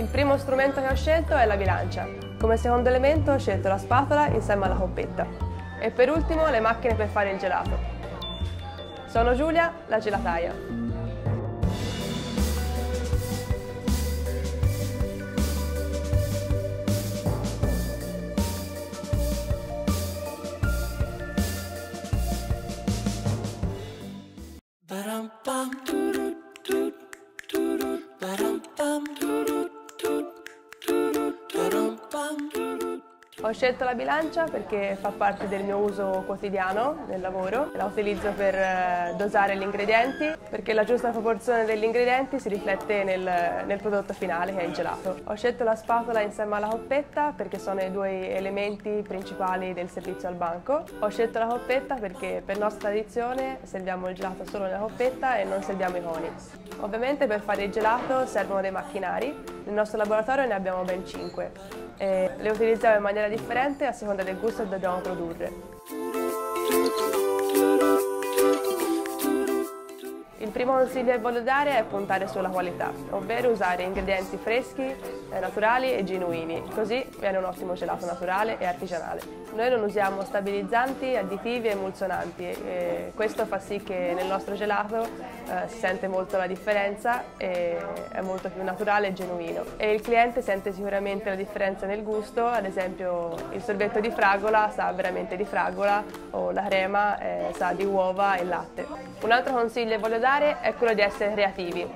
Il primo strumento che ho scelto è la bilancia. Come secondo elemento ho scelto la spatola insieme alla coppetta. E per ultimo le macchine per fare il gelato. Sono Giulia, la gelataia. Ho scelto la bilancia perché fa parte del mio uso quotidiano nel lavoro, la utilizzo per eh, dosare gli ingredienti perché la giusta proporzione degli ingredienti si riflette nel, nel prodotto finale che è il gelato. Ho scelto la spatola insieme alla coppetta perché sono i due elementi principali del servizio al banco. Ho scelto la coppetta perché per nostra tradizione serviamo il gelato solo nella coppetta e non serviamo i coni. Ovviamente per fare il gelato servono dei macchinari, nel nostro laboratorio ne abbiamo ben 5 e le utilizziamo in maniera differente a seconda del gusto che dobbiamo produrre. Il primo consiglio che voglio dare è puntare sulla qualità, ovvero usare ingredienti freschi, eh, naturali e genuini, così viene un ottimo gelato naturale e artigianale. Noi non usiamo stabilizzanti, additivi e emulsionanti e questo fa sì che nel nostro gelato eh, si sente molto la differenza e è molto più naturale e genuino. E il cliente sente sicuramente la differenza nel gusto, ad esempio il sorbetto di fragola sa veramente di fragola o la crema eh, sa di uova e latte. Un altro consiglio che voglio dare è quello di essere creativi.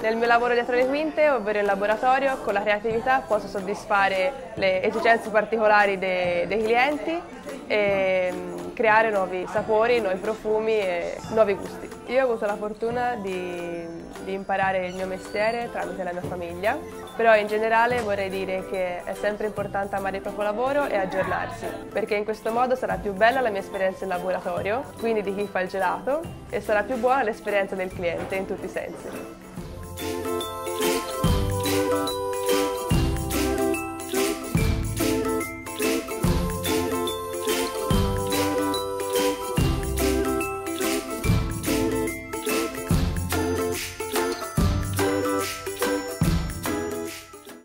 Nel mio lavoro dietro le quinte, ovvero in laboratorio, con la creatività posso soddisfare le esigenze particolari dei, dei clienti e mm, creare nuovi sapori, nuovi profumi e nuovi gusti. Io ho avuto la fortuna di, di imparare il mio mestiere tramite la mia famiglia, però in generale vorrei dire che è sempre importante amare il proprio lavoro e aggiornarsi, perché in questo modo sarà più bella la mia esperienza in laboratorio, quindi di chi fa il gelato, e sarà più buona l'esperienza del cliente in tutti i sensi.